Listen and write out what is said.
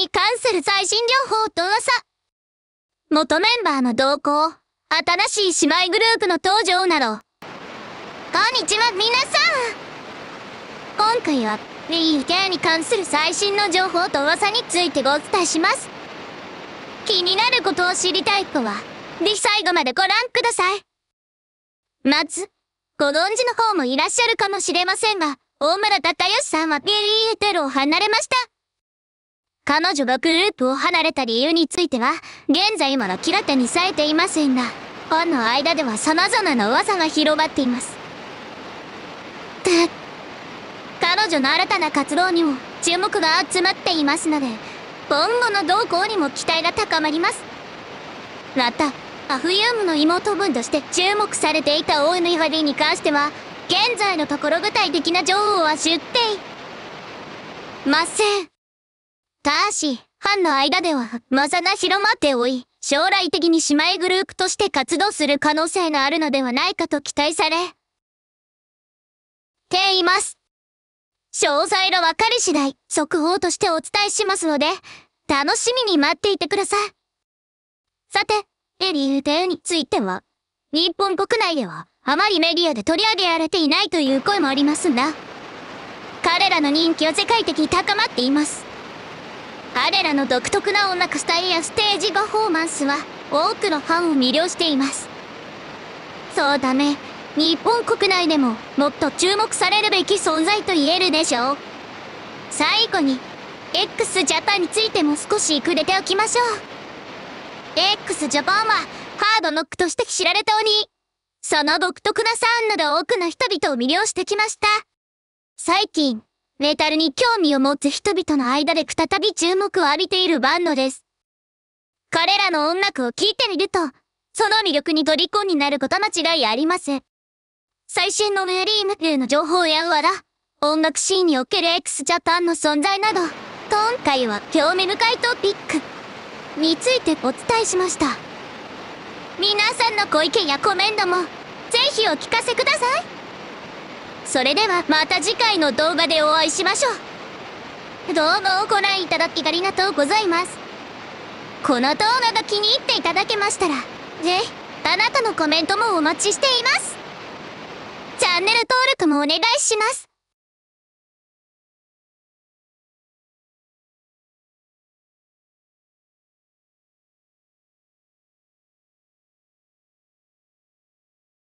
に関する最新情報と噂。元メンバーの動向、新しい姉妹グループの登場など。こんにちは、皆さん今回は、BUK に関する最新の情報と噂についてご伝えします。気になることを知りたい人は、ぜひ最後までご覧ください。まず、ご存知の方もいらっしゃるかもしれませんが、大村隆義さんは BETL を離れました。彼女がグループを離れた理由については、現在まだ明らかにされていませんが、ファンの間では様々な噂が広まっています。彼女の新たな活動にも注目が集まっていますので、今後の動向にも期待が高まります。また、アフユームの妹分として注目されていた大井の岩に関しては、現在のところ具体的な情報は知っていません。ただし、ファンの間では、まさな広まっておい、将来的に姉妹グループとして活動する可能性があるのではないかと期待され、ています。詳細が分かり次第、速報としてお伝えしますので、楽しみに待っていてください。さて、エリー・テについては、日本国内ではあまりメディアで取り上げられていないという声もありますが、彼らの人気は世界的に高まっています。彼らの独特な音楽スタイルやステージパフォーマンスは多くのファンを魅了しています。そのため、日本国内でももっと注目されるべき存在と言えるでしょう。最後に、x ジャパンについても少し触れておきましょう。x ジャパンはハードノックとして知られており、その独特なサウンドで多くの人々を魅了してきました。最近、メタルに興味を持つ人々の間で再び注目を浴びているバンドです。彼らの音楽を聴いてみると、その魅力に虜になること間違いありません。最新のメリームーの情報やわら、音楽シーンにおける x ジャパンの存在など、今回は興味深いトピックについてお伝えしました。皆さんのご意見やコメントも、ぜひお聞かせください。それではまた次回の動画でお会いしましょう。動画をご覧いただきありがとうございます。この動画が気に入っていただけましたら、ぜひ、あなたのコメントもお待ちしています。チャンネル登録もお願いします。